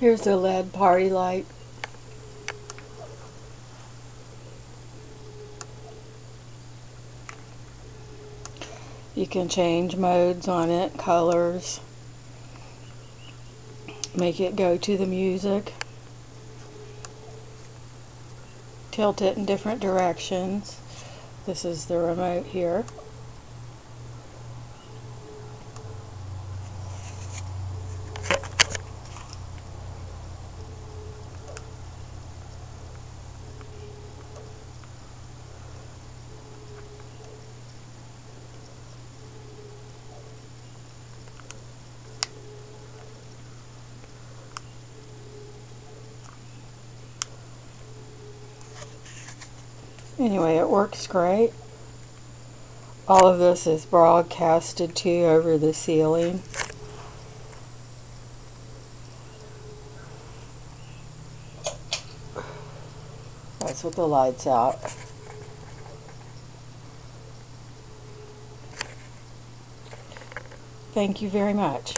Here's the LED party light. You can change modes on it, colors, make it go to the music, tilt it in different directions. This is the remote here. Anyway, it works great. All of this is broadcasted to over the ceiling. That's with the lights out. Thank you very much.